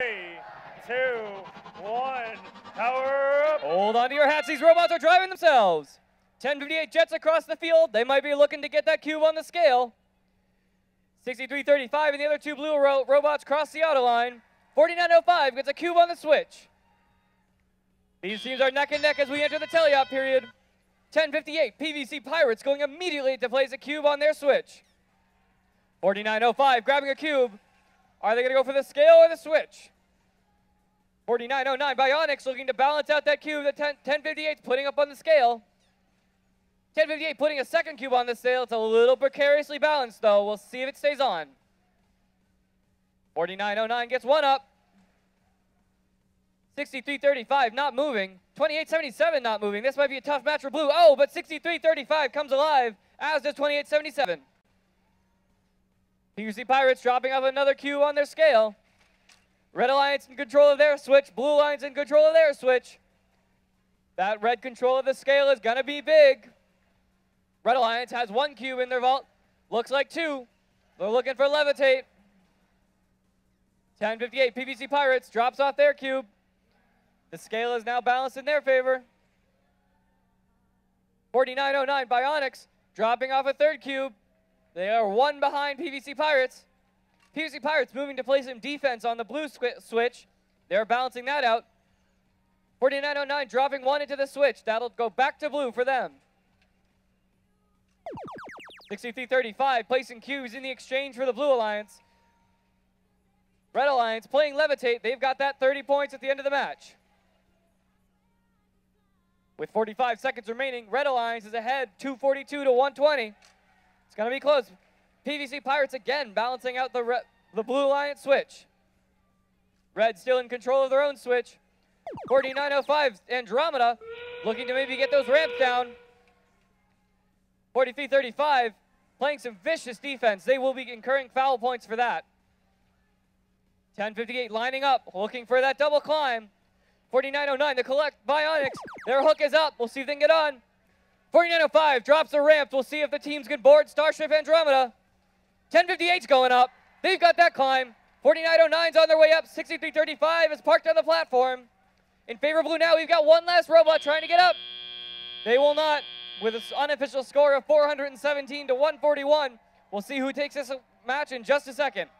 Three, two, one, power up. Hold on to your hats. These robots are driving themselves. 1058 Jets across the field. They might be looking to get that cube on the scale. 6335 and the other two blue ro robots cross the auto line. 4905 gets a cube on the switch. These teams are neck and neck as we enter the teleop period. 1058 PVC Pirates going immediately to place a cube on their switch. 4905 grabbing a cube. Are they going to go for the scale or the switch? 4909 Bionics looking to balance out that cube that 10, 1058 putting up on the scale. 1058 putting a second cube on the scale. It's a little precariously balanced though. We'll see if it stays on. 4909 gets one up. 6335 not moving. 2877 not moving. This might be a tough match for blue. Oh, but 6335 comes alive, as does 2877. PVC Pirates dropping off another cube on their scale. Red Alliance in control of their switch. Blue Alliance in control of their switch. That red control of the scale is going to be big. Red Alliance has one cube in their vault. Looks like two. They're looking for Levitate. 1058 PVC Pirates drops off their cube. The scale is now balanced in their favor. 4909 Bionics dropping off a third cube. They are one behind PVC Pirates. PVC Pirates moving to play some defense on the blue switch. They're balancing that out. 4909 dropping one into the switch. That'll go back to blue for them. 6335 placing cubes in the exchange for the Blue Alliance. Red Alliance playing Levitate. They've got that 30 points at the end of the match. With 45 seconds remaining, Red Alliance is ahead 242 to 120. It's going to be close. PVC Pirates again balancing out the, the Blue Alliance switch. Red still in control of their own switch. 4905 Andromeda looking to maybe get those ramps down. 4335 playing some vicious defense. They will be incurring foul points for that. 1058 lining up, looking for that double climb. 4909, the collect Bionics. Their hook is up. We'll see if they can get on. 4905 drops the ramp. We'll see if the teams can board Starship Andromeda. 1058's going up. They've got that climb. 4909's on their way up. 6335 is parked on the platform. In favor of blue now, we've got one last robot trying to get up. They will not with an unofficial score of 417 to 141. We'll see who takes this match in just a second.